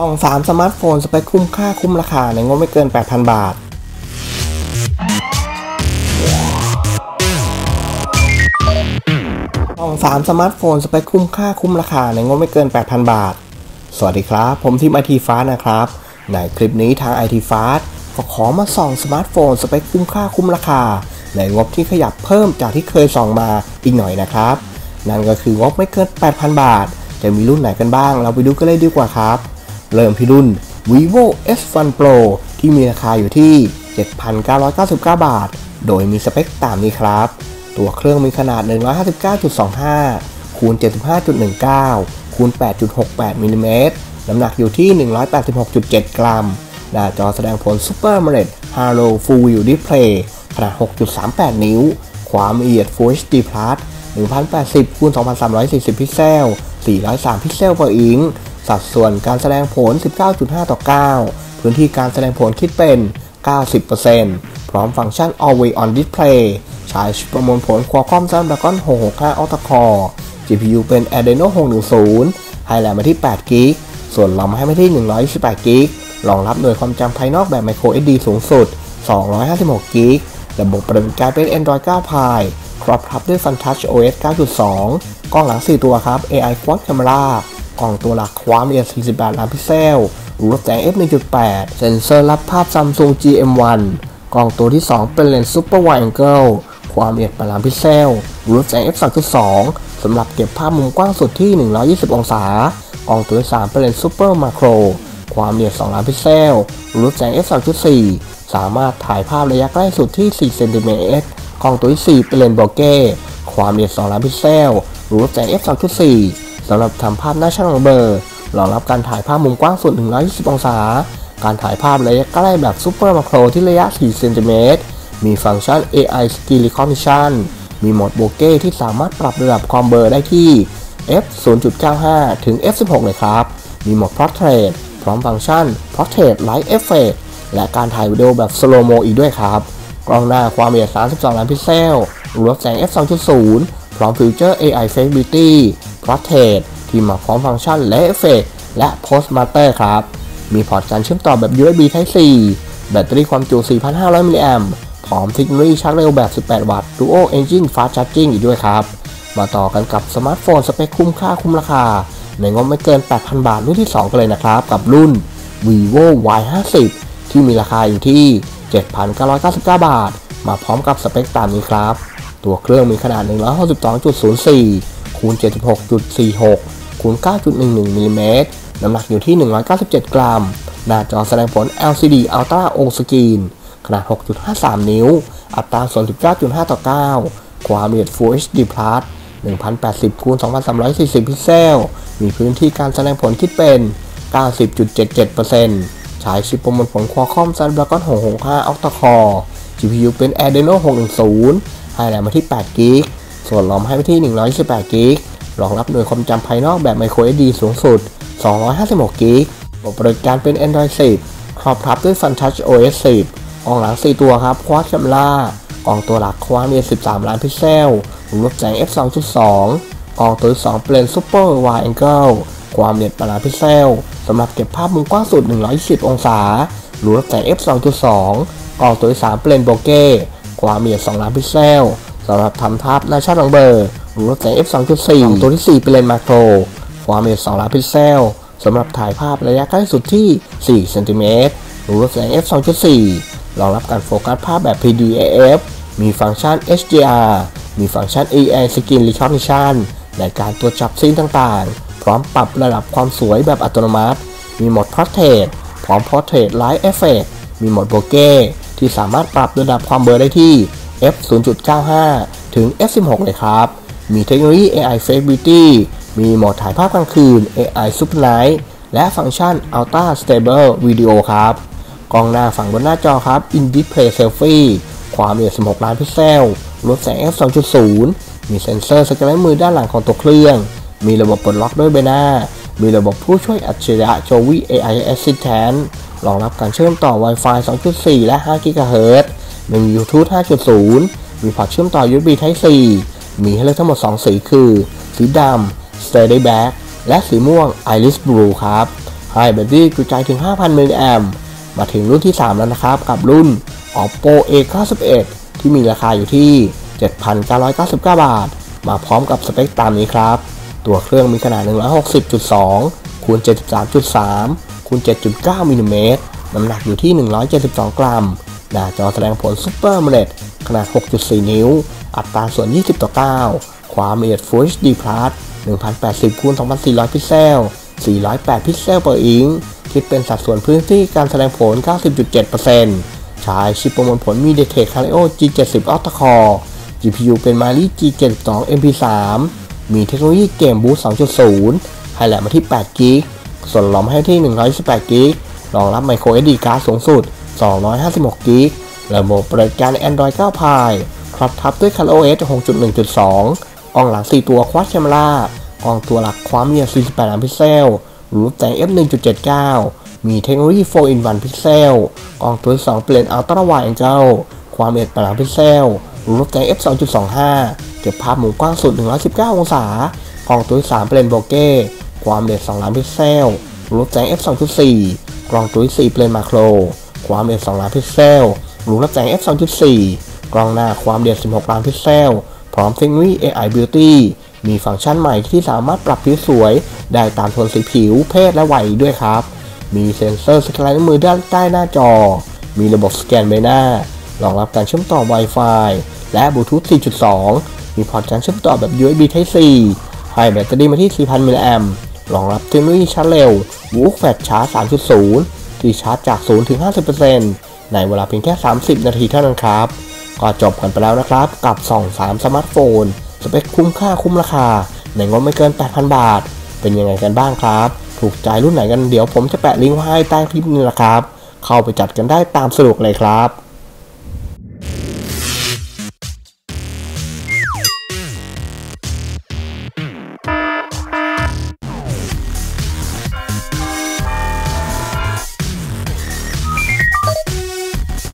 ส่อง 3 สมาร์ทโฟน สเปคคุ้มค่าคุ้มราคา ในงบไม่เกิน 8,000 บาท ส่อง 3 สมาร์ทโฟน สเปคคุ้มค่าคุ้มราคา ในงบไม่เกิน 8,000 บาท สวัสดีครับ ผมทีมไอทีฟ้านะครับ ในคลิปนี้ทางไอทีฟ้าก็ขอมาส่องสมาร์ทโฟน สเปคคุ้มค่าคุ้มราคา ในงบที่ขยับเพิ่มจากที่เคยส่องมาอีกหน่อยนะครับ นั่นก็คืองบไม่เกิน 8,000 บาท จะมีรุ่นไหนกันบ้าง เราไปดูกันเลยดีกว่าครับ เริ่มที่รุ่น vivo S1 Pro ที่มีราคาอยู่ที่ 7,999 บาท โดยมีสเปคตามนี้ครับ ตัวเครื่องมีขนาด 159.25 คูณ 75.19 คูณ 8.68 มิลลิเมตร น้ำหนักอยู่ที่ 186.7 กรัม หน้าจอแสดงผล Super AMOLED Halo Full View Display ขนาด 6.38 นิ้ว ความละเอียด Full HD Plus 1080คูณ2340 พิกเซล 403 พิกเซล per inch สัดส่วนการแสดงผล 19.5 ต่อ 9 พื้นที่การแสดงผลคิดเป็น 90%พร้อมฟังก์ชัน Always On Display ใช้ชิปประมวลผล Qualcomm Snapdragon 665 Octa Core GPU เป็น Adreno 610 ให้แรมมาที่8 GB ส่วนรอมให้มาที่ 128 GB รองรับหน่วยความจำภายนอกแบบ Micro SD สูงสุด 256 GB ระบบปฏิบัติการเป็น Android 9 Pie ครอบทับด้วย FunTouch OS 9.2 กล้องหลัง 4 ตัวครับ AI Quad Camera กล้องตัวหลักความละเอียด 48 ล้านพิกเซลรูรับแสง f 1.8 เซ็นเซอร์รับภาพ Samsung GM1 กล้องตัวที่ 2 เป็นเลนส์ Super Wide Angle ความละเอียด8ล้านพิกเซลรูรับแสง f 2.2สำหรับเก็บภาพมุมกว้างสุดที่ 120 องศา กล้องตัวที่ 3 เป็นเลนส์ Super Macro ความละเอียด 2 ล้านพิกเซลรูรับแสง f 2.4สามารถถ่ายภาพระยะใกล้สุดที่ 4 เซนติเมตรกล้องตัวที่ 4 เป็นเลนส์ bokeh ความละเอียด 2 ล้านพิกเซลรูรับแสง f 2.4 สำหรับทำภาพหน้าชัดหลังเบลอรองรับการถ่ายภาพมุมกว้างสุด 120 องศา การถ่ายภาพระยะใกล้แบบ super macro ที่ระยะ 4 เซนติเมตร มีฟังก์ชัน AI Skill Recognition มีโหมด bokeh ที่สามารถปรับระดับความเบลอได้ที่ f 0.95 ถึง f 16เลยครับ มีโหมด Portrait พร้อมฟังก์ชัน Portrait Light Effect และการถ่ายวิดีโอแบบ Slow Mo อีกด้วยครับ กล้องหน้าความละเอียด 32 ล้านพิกเซล รูรับแสง f 2.0 พร้อม feature AI Face Beauty Portrait ที่มาพร้อมฟังก์ชันและเอฟเฟกและ Pose Master ครับ มีพอร์ตการเชื่อมต่อแบบ USB Type C แบตเตอรี่ความจุ 4,500 มิลลิแอมป์พร้อมเทคโนโลยีชาร์จเร็วแบบ 18 วัตต์ Dual Engine Fast Charging อีกด้วยครับ มาต่อกันกับสมาร์ทโฟนสเปคคุ้มค่าคุ้มราคา ในงบไม่เกิน 8,000 บาทรุ่นที่ 2 กันเลยนะครับ กับรุ่น vivo Y50 ที่มีราคาอยู่ที่ 7,999 บาท มาพร้อมกับสเปคตามนี้ครับ ตัวเครื่องมีขนาด 162.04 คูณ76.46คูณ9.11มิลลิเมตรน้ำหนักอยู่ที่ 197 กรัม หน้าจอแสดงผล LCD Ultra O Screen ขนาด 6.53 นิ้ว อัตราส่วน 19.5 ต่อ 9 ความละเอียด Full HD Plus 1080คูณ2340 พิกเซล มีพื้นที่การแสดงผลคิดเป็น 90.77%ใช้ชิปประมวลผล Qualcomm Snapdragon 665 Octa Core GPU เป็น Adreno 610 ให้แรมมาที่8 g b ส่วนรอมให้ไปที่128 GB รองรับหน่วยความจำภายนอกแบบ Micro SD สูงสุด 256 GB ระบบปฏิบัติการเป็น Android 10ครอบทับด้วย FunTouch OS 10 กล้องหลัง 4 ตัวครับ Quad Camera กล้องตัวหลักความละเอียด13 ล้านพิกเซลรูรับแสง f 2.2กล้องตัวที่2เป็น Super Wide Angle ความละเอียด8ล้านพิกเซลสำหรับเก็บภาพมุมกว้างสุด110องศารูรับแสง f 2.2กล้องตัวที่3เป็น bokehความละเอียด2ล้านพิกเซล สำหรับทำภาพหน้าชัดหลังเบลอรูรับแสง f 2.4ตัวที่ 4 เป็นเลนส์ macro ความละเอียด2ล้านพิกเซลสำหรับถ่ายภาพระยะใกล้สุดที่ 4 เซนติเมตรรูรับแสง f 2.4รองรับการโฟกัสภาพแบบ PDAF มีฟังก์ชัน HDR มีฟังก์ชัน AI Scene Recognition ในการตรวจจับ scene ต่างๆ พร้อมปรับระดับความสวยแบบอัตโนมัติ มีโหมด Portrait พร้อม Portrait Light Effect มีโหมด Bokeh ที่สามารถปรับระดับความเบลอได้ที่ f 0.95 ถึง f 16เลยครับ มีเทคโนโลยี AI Face Beauty มีโหมดถ่ายภาพกลางคืน AI Super Night และฟังก์ชัน Ultra Stable Video ครับ กล้องหน้าฝังบนหน้าจอครับ In Display Selfie ความละเอียด 16 ล้านพิกเซลรูรับแสง f 2.0 มีเซ็นเซอร์สแกนลายมือด้านหลังของตัวเครื่อง มีระบบปลดล็อกด้วยใบหน้า มีระบบผู้ช่วยอัจฉริยะ Jovi AI Assistant รองรับการเชื่อมต่อ Wi-Fi 2.4 และ 5 GHz มี Bluetooth 5.0 มีพอร์ตเชื่อมต่อ USB Type C มีให้เลือกทั้งหมด 2 สีคือ สีดำ Starry Black และสีม่วง Iris Blue ครับให้แบตเตอรี่จุใจถึง 5,000 มิลลิแอมป์มาถึงรุ่นที่ 3 แล้วนะครับ กับรุ่น Oppo A91 ที่มีราคาอยู่ที่ 7,999 บาท มาพร้อมกับสเปคตามนี้ครับ ตัวเครื่องมีขนาด 160.2คูณ73.3คูณ7.9มิลลิเมตรน้ำหนักอยู่ที่ 172 กรัม หน้าจอแสดงผล Super AMOLED ขนาด 6.4 นิ้ว อัตราส่วน 20 ต่อ 9 ความละเอียด Full HD Plus 1080คูณ2400 พิกเซล 408 พิกเซล per inch คิดเป็นสัดส่วนพื้นที่การแสดงผล 90.7%ใช้ชิปประมวลผล MediaTek Helio G70 Octa Core GPU เป็น Mali G72 MP3 มีเทคโนโลยีเกมบูส2.0ให้แหลมมาที่8 g b ส่วนหลอมให้ที่128 g b รองรับ micro SD card สูงสุด 256 g b ระบบปฏิบัติการ Android 9 Pie ครอบทับด้วย ColorOS 6.1.2 อ่องหลัง 4 ตัวควอดแคมรากล้องตัวหลักความละเอียด 48 ล้านพิกเซล รูรับแสง f 1.79 มีเทคโนโลยี 4 in 1 พิกเซลกล้องตัวที่2เปลี่ยน Ultra Wide Angle ความละเอียด8ล้านพิกเซล รูรับแสง f 2.25 เก็บภาพมุมกว้างสุด 119 องศากล้องตัวที่3เป็นเลนส์ Bokeh ความละเอียด 2 ล้านพิกเซล รูรับแสง f 2.4 กล้องตัวที่4เป็นเลนส์ Macro ความละเอียด2ล้านพิกเซล รูปแต่ง f 2.4กล้องหน้าความละเอียด16 ล้านพิกเซล พร้อมเทคโนโลยี AI Beauty มีฟังก์ชันใหม่ที่สามารถปรับผิวสวย ได้ตามโทนสีผิว เพศและวัยด้วยครับ มีเซ็นเซอร์สแกนนิ้วมือด้านใต้หน้าจอ มีระบบสแกนใบหน้ารองรับการเชื่อมต่อ Wi-Fi และบลูทูธ 4.2 มีพอร์ตการเชื่อมต่อแบบ USB Type C ให้แบตเตอรี่มาที่ 4,000 มิลลิแอมรองรับเทคโนโลยีชาร์จเร็ว VOOC Flash Charge 3.0 ที่ชาร์จจาก 0 ถึง 50%ในเวลาเพียงแค่ 30 นาทีเท่านั้นครับ ก็จบกันไปแล้วนะครับ กับ 2 3 สมาร์ทโฟน สเปคคุ้มค่าคุ้มราคา ในงบไม่เกิน 8,000 บาท เป็นยังไงกันบ้างครับ ถูกใจรุ่นไหนกันเดี๋ยวผมจะแปะลิงก์ไว้ให้ใต้คลิปนี้นะครับ เข้าไปจัดกันได้ตามสะดวกเลยครับ